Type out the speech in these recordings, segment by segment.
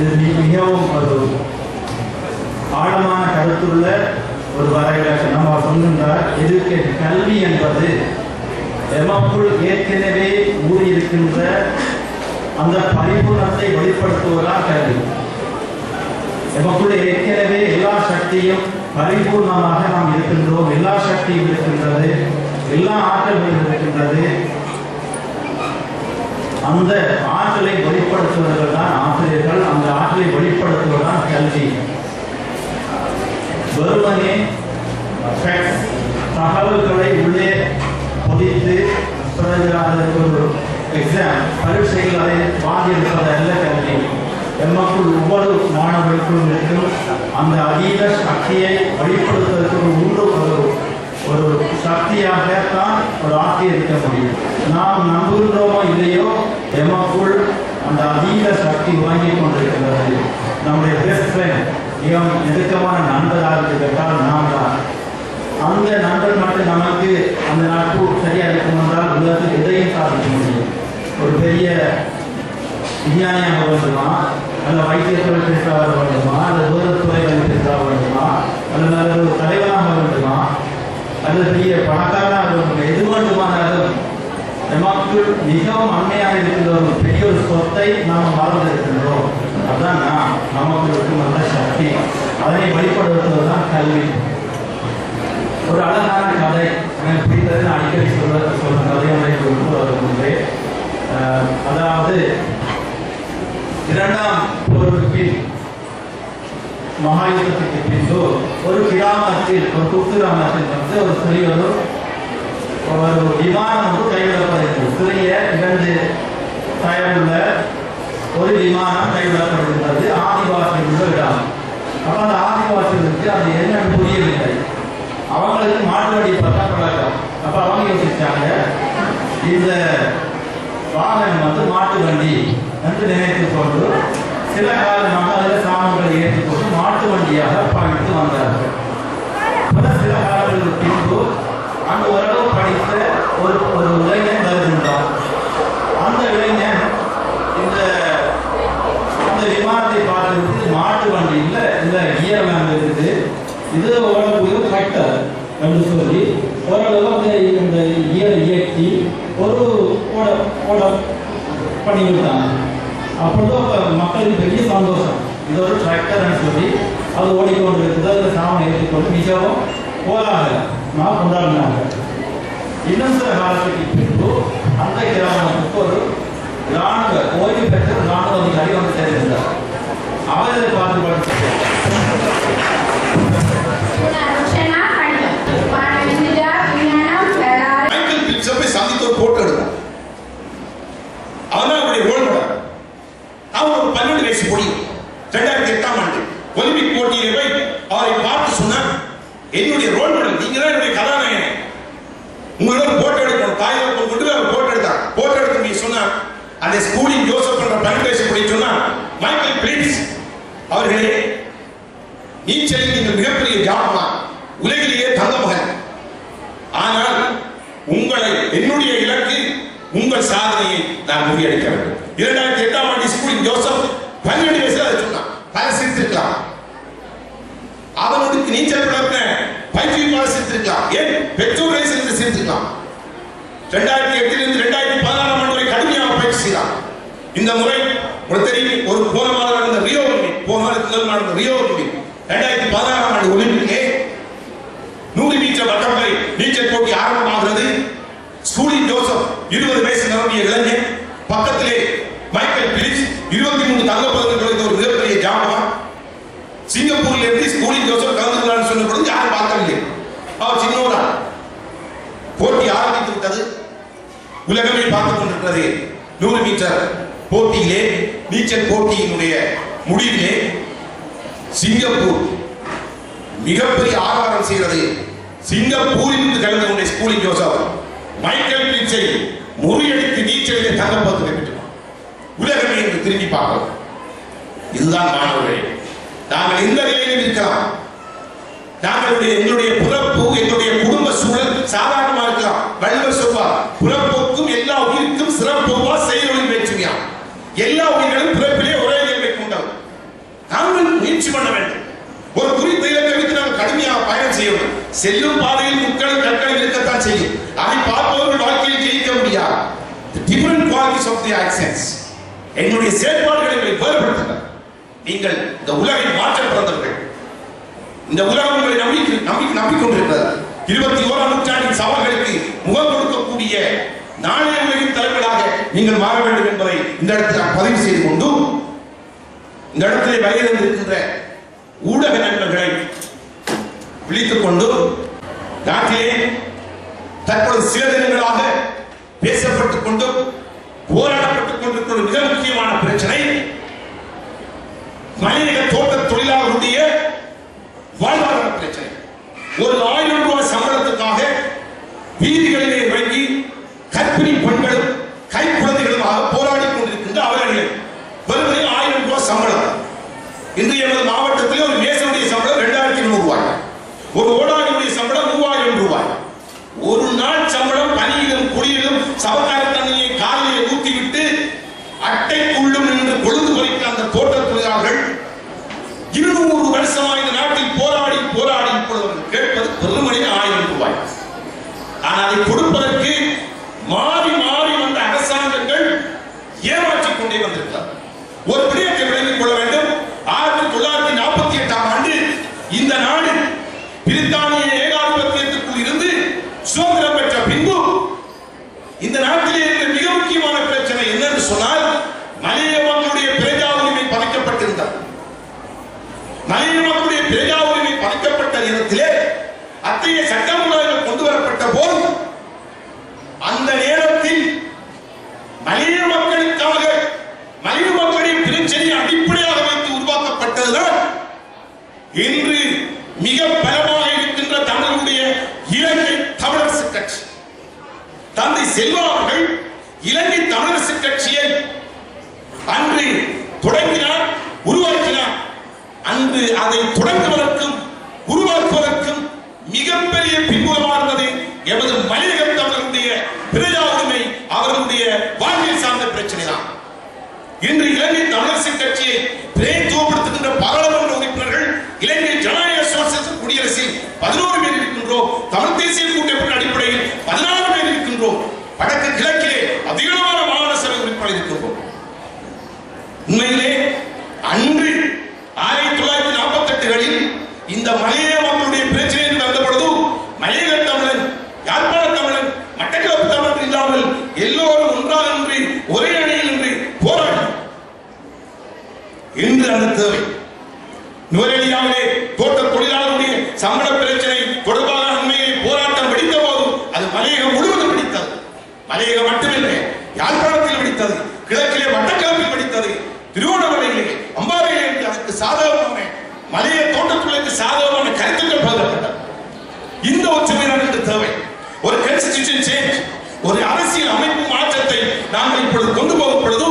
இது மிகவும் ஒரு ஆழமான கருத்துள்ள ஒரு வரைவிலக்கணம் அவர் சொல்கின்றார் எதுக்கு கல்வி என்பது எமக்குள் ஏற்கனவே ஊறியிருக்கின்ற அந்த பரிபூர்ணத்தை வெளிப்படுத்துவதா கல்வி. எமக்குள் ஏற்கனவே எல்லா சக்தியும் பரிபூர்ணமாக நாம் இருக்கின்றோம். எல்லா சக்தியும் இருக்கின்றது. எல்லா ஆற்றல்களும் இருக்கின்றது. அந்த ஆற்றலை வெளிப்படுத்துவர்கள் தான் ஆசிரியர்கள். அந்த ஆற்றலை வெளிப்படுத்துவதுதான் கல்வி. வெறுமனே தகவல்களை உள்ளே பொதித்து பிறகு அதற்கு ஒரு எக்ஸாம் பரீட்சைகள் அதை வாங்கியிருப்பது அல்ல கல்வி. எம்மக்குள் ஒவ்வொரு மாணவர்களுக்கும் இருக்கும். அந்த அதீத சக்தியை வெளிப்படுத்துவதற்கு ஒரு உண்டு ஒரு சக்தியாக சக்தியாகத்தான் ஒரு ஆட்சி இருக்க முடியும். நாம் நம்புகின்றோமோ இல்லையோ எமக்குள் அந்த அதீத சக்தி வாங்கி கொண்டிருக்கின்றது. நம்முடைய பெஸ்ட் ஃப்ரெண்ட் மிகவும் நெருக்கமான நண்பராக கேட்டால் நாம் தான் அந்த நண்பர் மட்டும் நமக்கு அந்த நட்பு சரியாக இருக்கும் என்றால் உலகத்தில் எதையும் சாதிக்க முடியும் ஒரு பெரிய விஞ்ஞானியாக வேண்டுமா அந்த வைத்தியத்துறை பேசாக வேண்டுமா அல்லது தூரத்துறைகள் பேசாக வேண்டுமா அல்லது நல்ல ஒரு தலைவராக வேண்டுமா அல்லது பெரிய பணக்காரனாக வேண்டுமா எது வேண்டுமானாலும் நமக்கு மிகவும் அண்மையாக இருக்கின்ற ஒரு பெரிய ஒரு சொத்தை நாம் மறந்திருக்கின்றோம். அதுதான் நாம். நமக்கு இருக்கும் அந்த சக்தி. அதனை வழிபடுவது தான் கல்வி. ஒரு அழகான கதை. எனக்கு பிடித்தது நான் அடிக்கடி சொல்ல சொல்ற கதை ஒன்றை கொண்டு அதாவது இரண்டாம் போருக்கு மகாயுத்தத்துக்கு பின்பு ஒரு கிராமத்தில் ஒரு குக்கிராமத்தில் வந்து ஒரு சிறிய ஒரு விமானம் வந்து கைவிட சிறிய இரண்டு தயவுள்ள ஒரு விமானம் கைவிடப்படுகின்றது ஆதிவாசிகள் உள்ள இடம் அப்ப அந்த ஆதிவாசிகளுக்கு அது என்னன்னு புரியவில்லை அவங்களுக்கு மாட்டு வண்டி பார்த்தா பழக்கம் ஆலோசிச்சாங்க. இந்த வாகனம் வந்து மாட்டு வண்டி என்று நினைத்து கொண்டு சில காலமாக அதில் சாமான்களை ஏற்றுக்கொண்டு மாட்டு வண்டியாக பயணித்து வந்தார்கள். பல சில காலங்களுக்கு பின்பு அந்த உறவு படித்த ஒரு ஒரு இளைஞன் வருகின்றார் அந்த இளைஞன் இந்த அந்த விமானத்தை பார்த்துட்டு மாட்டு வண்டி இல்லை இல்லை கியர் மேம் இருக்குது இது ஓரளவுக்கு கட்டர் என்று சொல்லி ஓரளவு இந்த கியர் இயக்கி ஒரு ஓட ஓட பண்ணி கொடுத்தாங்க அப்பொழுது மக்களுக்கு பெரிய சந்தோஷம். இது ஒரு டிராக்டர்னு சொல்லி அது ஓடிக்கொண்டு இருக்குது அதில் சாமான் ஏற்றிக்கொண்டு மிகவும் கோலாகலமாக கொண்டாடினாங்க. இன்னும் சில காலத்துக்கு பின்பு அந்த கிராமத்துக்கு ஒரு ராணுவ ஓய்வு பெற்ற ராணுவ அதிகாரி வந்து சேர்ந்திருந்தார். அவரை பார்த்து அவன் அவருடைய ரோல் மாடல் அவன் ஒரு பன்னெண்டு வயசு முடியும் ரெண்டாயிரத்தி எட்டாம் ஆண்டு ஒலிம்பிக் போட்டியிலே போய் அவரை பார்த்து சொன்னார் என்னுடைய ரோல் மாடல் நீங்க தான் என்னுடைய கதாநாயகன். உங்களோட போட்டோ எடுக்கணும். தாயை கொண்டு போய் அவர் போட்டோ எடுத்தார் போட்டோ எடுத்து நீ சொன்னார் அந்த ஸ்கூலின் ஜோசப் பண்ற பன்னெண்டு வயசு முடியும் சொன்னா மைக்கேல் பிலிப்ஸ் அவர்களே நீச்சல் நீங்கள் மிகப்பெரிய ஜாபமா உலகிலேயே தங்க மகன். ஆனால் உங்களை உங்கள் சாதனையை நான் முறியடிக்க வேண்டும். இரண்டாயிரத்தி எட்டாம் ஆண்டு ஸ்கூலின் ஜோசப் பன்னெண்டு வயசுல அதை சொன்னான். பல சிரித்திருக்கலாம் அவனுக்கு நீச்சல் பழக்க பயிற்சியாளர் சிரித்திருக்கலாம். ஏன்? பெற்றோர்களை சேர்ந்து சிரித்திருக்கலாம். ரெண்டாயிரத்தி எட்டிலிருந்து ரெண்டாயிரத்தி பதினாறாம் ஆண்டு வரை கடுமையாக பயிற்சி செய்தான். இந்த முறை உங்களுக்கு தெரியும் ஒரு போன மாதம் நடந்த ரியோ ஒலிம்பிக். போன மாதத்தில் நடந்த ரியோ ஒலிம்பிக். ரெண்டாயிரத்தி பதினாறாம் ஆண்டு ஒலிம்பிக்கே நூறு மீட்டர் வட்டப்பை நீச்சல் போட்டி ஆரம்ப ஸ்கூலின் ஜோசப் இருபது வயசு நிரம்பிய இளைஞன் பக்கத்திலே மைக்கேல் பிலிப்ஸ் இருபத்தி மூணு தங்கப்பதக்கம் கிடைத்த ஒரு மிகப்பெரிய ஜாமா சிங்கப்பூர்ல இருந்து ஸ்கூலின் ஜோசப் கலந்துக்கலாம்னு சொன்ன பொழுது யாரும் பார்க்கவில்லை. அவர் சின்னவரா போட்டி ஆரம்பித்து விட்டது. உலகமே பார்த்துக் கொண்டிருக்கிறது. நூறு மீட்டர் போட்டியிலே நீச்சல் போட்டியினுடைய முடிவிலே சிங்கப்பூர் மிகப்பெரிய ஆரவாரம் செய்கிறது. சிங்கப்பூரில் இருந்து கலந்து கொண்ட ஸ்கூலின் ஜோசப். மைக்கேல் பீச்சை முறியடித்து நீச்சலிலே தங்கப்பதற்கு பெற்றுவான் உலகமே என்று திரும்பி பார்க்கிறோம் இதுதான் மாணவர்களே நாங்கள் எந்த நிலையிலும் இருக்கலாம். நாங்களுடைய என்னுடைய பிறப்பு என்னுடைய குடும்ப சூழல் சாதாரணமா இருக்கலாம். வள்ளுவர் சொல்வார் பிறப்புக்கும் எல்லா உயிருக்கும் சிறப்புவா செயலொழில் வேற்றுமையா? எல்லா உயிர்களும் பிறப்பிலே ஒரே இயல்பை கொண்டவர் நாங்கள் முயற்சி பண்ண வேண்டும். ஒரு குறித்த இலக்கை வைத்து நாங்கள் கடுமையாக பயணம் செய்யணும் செல்லும் பாதையில் முக்களும் கற்களும் இருக்கத்தான் செய்யும். என்னுடைய செயல்பாடுகளை உங்களை வேறுபடுத்துங்கள் நீங்கள் இந்த உலகை மாற்ற பிறந்தவர்கள். இந்த உலகம் உங்களை நம்பி நம்பி நம்பிக்கொண்டிருக்கிறது. இருபத்தி ஓராம் நூற்றாண்டின் சவால்களுக்கு முகம் கொடுக்கக்கூடிய நாளைய உலகின் தலைவர்களாக நீங்கள் மாற வேண்டும் என்பதை இந்த இடத்தில் நான் பதிவு செய்து கொண்டு இந்த இடத்திலே வரையிருந்திருக்கின்ற ஊடக நண்பர்களை விழித்துக் கொண்டு நாட்டிலே தற்போது சில தினங்களாக பேசப்பட்டுக் கொண்டும் போராடப்பட்டுக் கொண்டிருக்கிற மிக முக்கியமான பிரச்சனை மனித தோட்ட தொழிலாளருடைய வாழ்வாதார பிரச்சனை. ஒரு ஆயிரம் ரூபாய் சம்பளத்துக்காக வீதிகளிலே வழங்கி கற்பிணி பெண்களும் கைக்குழந்தைகளுமாக போராடி கொண்டிருக்கின்ற அவர்கள் வெறுமனே ஆயிரம் ரூபாய் சம்பளம். இன்று எமது மாவட்டத்திலே ஒரு மேசனுடைய சம்பளம் இரண்டாயிரத்தி நூறு ரூபாய். ஒரு ஓடாளியுடைய சம்பளம் மூவாயிரம் ரூபாய் ஒரு நாள் சம்பளம் பனியிலும் குளிரிலும் சவக்கார தண்ணியை காலிலே ஊற்றிவிட்டு அட்டைக்குள்ளும் நின்று பொழுது குறைக்க அந்த தோட்ட தொழிலாளர்கள் இருநூறு வருஷமாக இந்த நாட்டில் போராடி போராடி இப்பொழுது அவர்கள் கேட்பது பெருமணி ஆயிரம் ரூபாய் ஆனால் அதை கொடுப்பதற்கு மாறி மாறி வந்த அரசாங்கங்கள் ஏமாற்றிக் கொண்டே வந்திருக்கிறார் ஒரு விடயத்தை விளங்கிக் கொள்ள வேண்டும் ஆயிரத்தி தொள்ளாயிரத்தி நாற்பத்தி எட்டாம் ஆண்டு இந்த நாடு பிரித்தானிய ஏகாதிபத்தியத்துக்குள் இருந்து சுதந்திரம் பெற்ற பின்பு இந்த நாட்டிலே இருந்த மிக முக்கியமான பிரச்சனை என்னன்னு சொன்னால் மலைய மக்களுடைய பிரஜா உரிமை பறிக்கப்பட்டிருந்தது மலைய மக்களுடைய பிரஜா பறிக்கப்பட்ட நேரத்திலே அத்தகைய சட்டமூலங்கள் கொண்டு வரப்பட்ட போது அந்த நேரத்தில் மலிய மக்களுக்காக மலைய மக்களின் பிரச்சனையை அடிப்படையாக வைத்து உருவாக்கப்பட்டதுதான் இன்று மிக பலமாக இருக்கின்ற தமிழுடைய இலங்கை தமிழரசு கட்சி. தந்தை செல்வா அவர்கள் இலங்கை தமிழரசு கட்சியை அன்று தொடங்கினார் உருவாக்கினார் அன்று அதை தொடங்குவதற்கும் உருவாக்குவதற்கும் மிகப்பெரிய பின்புலமாக இருந்தது எமது மலையக தமிழருடைய பிரஜா உரிமை அவர்களுடைய வாழ்வில் சார்ந்த பிரச்சனை தான் இன்று இலங்கை தமிழரசு கட்சியை பிரதித்துவப்படுத்துகின்ற பாராளுமன்ற உறுப்பினர்கள் இலங்கை ஜனநாயக சோசியலிச குடியரசில் பதினோரு பேர் இருக்கின்றோம் தமிழ் தேசிய கூட்டமைப்பின் அடிப்படையில் பதினாறு பேர் இருக்கின்றோம் வடக்கு கிழக்கிலே அதிகமான மாகாண சபை உறுப்பினர் இருக்கின்றோம் உண்மையிலே அன்று ஆயிரத்தி தொள்ளாயிரத்தி நாற்பத்தி எட்டுகளில் இந்த மலைய மக்களுடைய பிரச்சனை என்று வந்த பொழுது மலையக தமிழன் யாழ்ப்பாண தமிழன் மட்டக்களப்பு தமிழன் இல்லாமல் எல்லோரும் ஒன்றாக நின்று ஒரே அணியில் நின்று போராடி. இன்று அந்த தேவை. நுவரெலியாவிலே தோட்ட தொழிலாளருடைய சம்பள பிரச்சனை தொடர்பாக உண்மையிலே போராட்டம் வெடித்த போது அது மலையகம் முழுவதும் வெடித்தது. மலையகம் மட்டும் யாழ்ப்பாணத்தில் வெடித்தது கிழக்கிலே மட்டக்களப்பில் வெடித்தது திருவோணமலையிலே அம்பாறையிலே என்று அதற்கு சாதகமான மலைய தோட்டத்துறைக்கு சாதகமான கருத்துக்கள் பகிரப்பட்டது இந்த ஒற்றுமை தான் இன்று தேவை ஒரு சேஞ்ச் ஒரு அரசியல் அமைப்பு மாற்றத்தை நாங்கள் இப்பொழுது கொண்டு போகும் பொழுது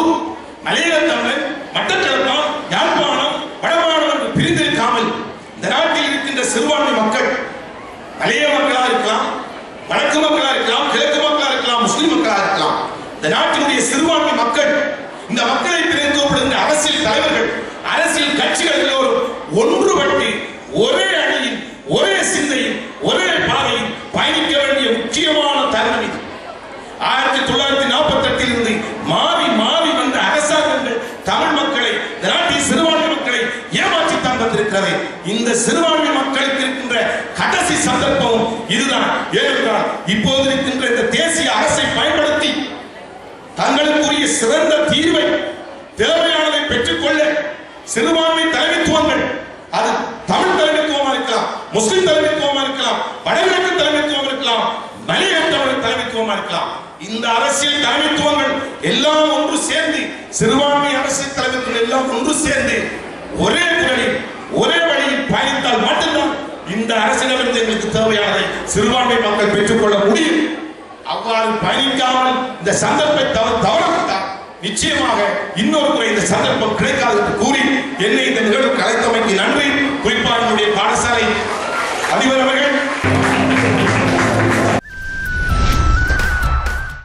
மலையக தமிழன் மட்டக்களப்பா யாழ்ப்பாணம் வடமாநிலம் பிரிந்திருக்காமல் இந்த நாட்டில் இருக்கின்ற சிறுபான்மை மக்கள் மலைய மக்களா இருக்கலாம் வடக்கு மக்களா இருக்கலாம் கிழக்கு மக்களா இருக்கலாம் முஸ்லிம் மக்களா இருக்கலாம் இந்த நாட்டினுடைய சிறுபான்மை மக்கள் இந்த மக்களை பிரிந்து அரசியல் தலைவர்கள் அரசியல் கட்சிகள் எல்லோரும் ஒன்றுபட்டு ஒரே அணியில் ஒரே சிந்தையில் ஒரே பாதையில் பயணிக்க வேண்டிய முக்கியமான தருணம் இது ஆயிரத்தி தொள்ளாயிரத்தி நாற்பத்தி எட்டில் இருந்து மாறி மாறி வந்த அரசாங்கங்கள் தமிழ் மக்களை இந்த நாட்டின் சிறுபான்மை மக்களை ஏமாற்றித்தான் வந்திருக்கிறது இந்த சிறுபான்மை மக்களுக்கு இருக்கின்ற கடைசி சந்தர்ப்பம் இதுதான். ஏனென்றால் இப்போது இருக்கின்ற இந்த தேசிய அரசை பயன்படுத்தி தங்களுக்குரிய சிறந்த தீர்வை தேவையானதை பெற்றுக்கொள்ள சிறுபான்மை தலைமைத்துவங்கள் அது தமிழ் தலைமைத்துவமா இருக்கலாம் முஸ்லிம் தலைமைத்துவமா இருக்கலாம் வடகிழக்கு தலைமைத்துவம் இருக்கலாம் மலையக தமிழ் தலைமைத்துவமா இருக்கலாம். இந்த அரசியல் தலைமைத்துவங்கள் எல்லாம் ஒன்று சேர்ந்து சிறுபான்மை அரசியல் தலைமைத்துவங்கள் எல்லாம் ஒன்று சேர்ந்து ஒரே குரலில் ஒரே இந்த அரசியலிருந்து எங்களுக்கு தேவையானதை சிறுபான்மை மக்கள் பெற்றுக்கொள்ள முடியும். அவ்வாறு பயணிக்காமல் இந்த சந்தர்ப்பத்தை தவ- தவறவிட்டால் நிச்சயமாக இன்னொரு முறை இந்த சந்தர்ப்பம் கிடைக்காது என்று கூறி என்னை இந்த நிகழ்வு கலைத்தமைக்கு நன்றி. குறிப்பாக என்னுடைய பாடசாலை அதிபர் அவர்கள்